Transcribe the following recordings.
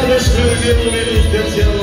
Karıştır gönlümüzde sen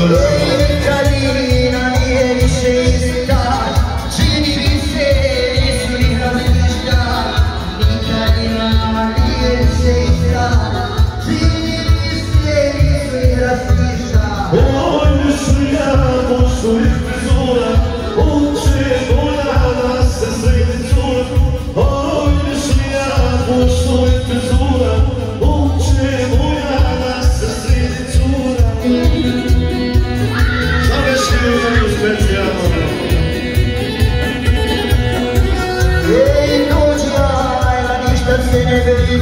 Angela. Anthony